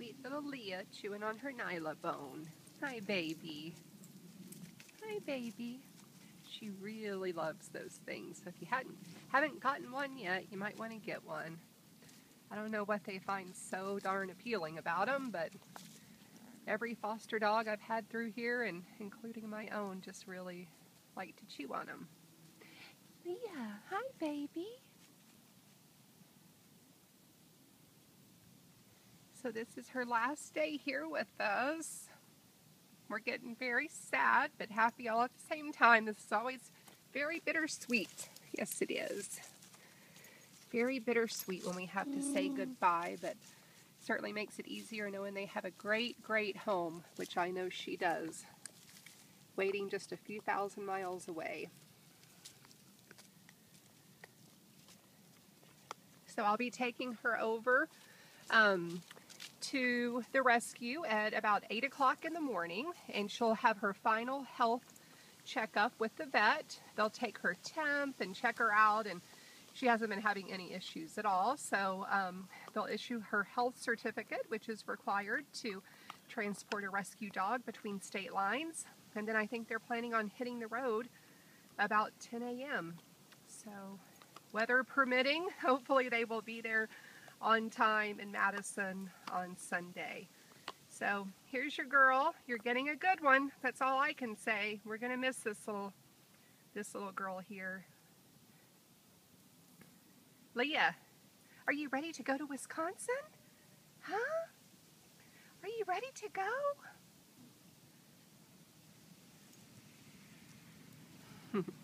Sweet little Leah chewing on her Nylabone. Hi, baby. Hi, baby. She really loves those things. So if you hadn't haven't gotten one yet, you might want to get one. I don't know what they find so darn appealing about them, but every foster dog I've had through here, and including my own, just really like to chew on them. Leah, hi, baby. So this is her last day here with us. We're getting very sad, but happy all at the same time. This is always very bittersweet. Yes, it is. Very bittersweet when we have to say goodbye, but certainly makes it easier knowing they have a great, great home, which I know she does, waiting just a few thousand miles away. So I'll be taking her over um, to the rescue at about 8 o'clock in the morning, and she'll have her final health checkup with the vet. They'll take her temp and check her out, and she hasn't been having any issues at all. So um, they'll issue her health certificate, which is required to transport a rescue dog between state lines. And then I think they're planning on hitting the road about 10 a.m. So, weather permitting, hopefully they will be there on time in Madison on Sunday. So here's your girl. You're getting a good one. That's all I can say. We're going to miss this little, this little girl here. Leah, are you ready to go to Wisconsin? Huh? Are you ready to go? Hmm.